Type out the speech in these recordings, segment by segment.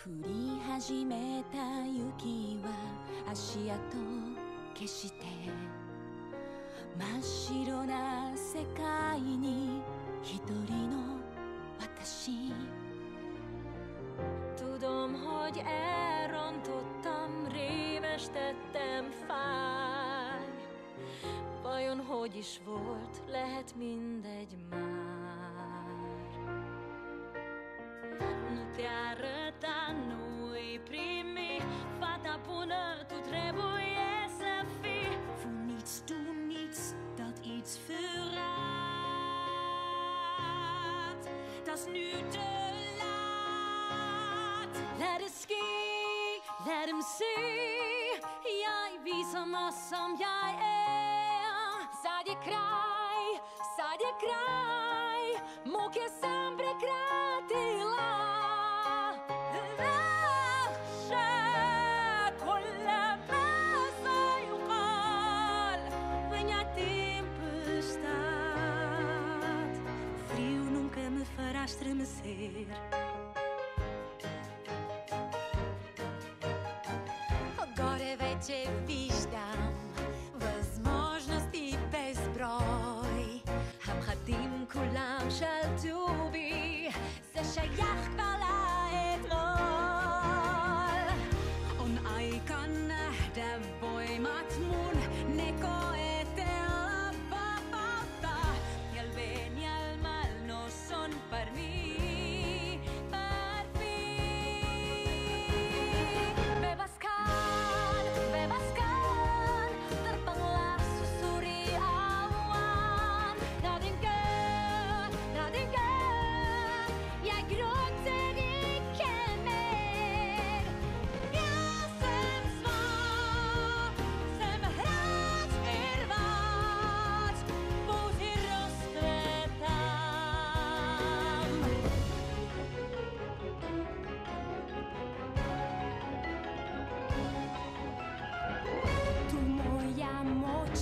降り始めた雪は足跡消して真っ白な世界に一人の私 Tudom, hogy elrontottam, rémes tettem, fáj Vajon hogy is volt, lehet mindegy már Nu das nüte lart. Lad det ske, lad dem se, jeg viser mig som jeg er. Så det kraj, så det kraj, moke sam prekrati estremecer Горе вече виждам възможности безброй. הפחדים כולם שלטו בי, זה שייך כבר לאתמול. On aika nähdä voimat mun, ne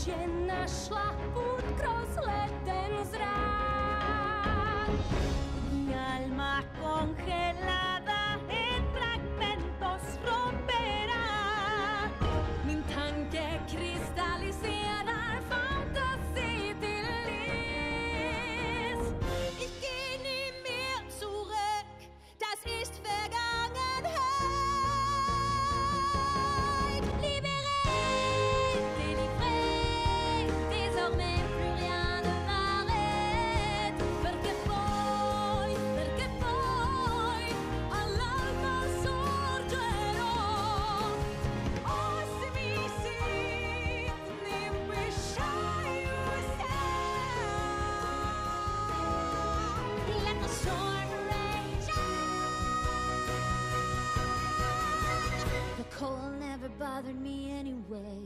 się na szlak bothered me anyway.